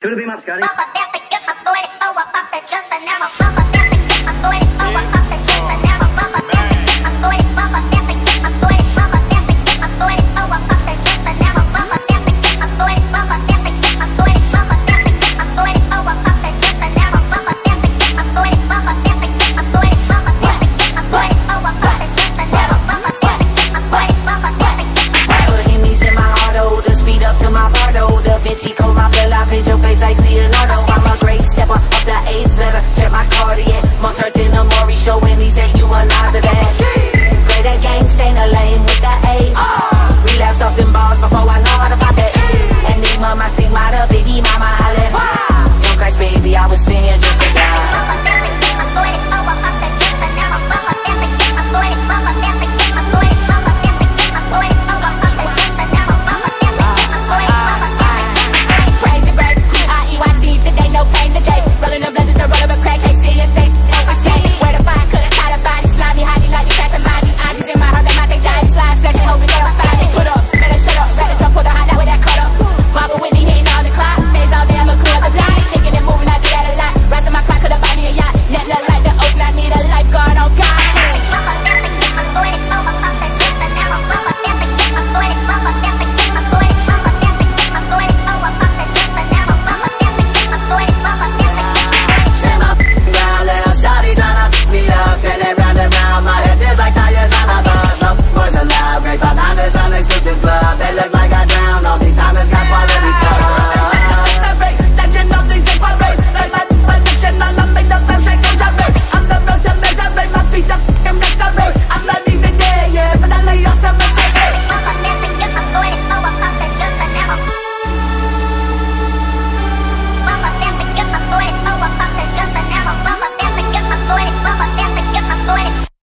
To the beam up, Scotty.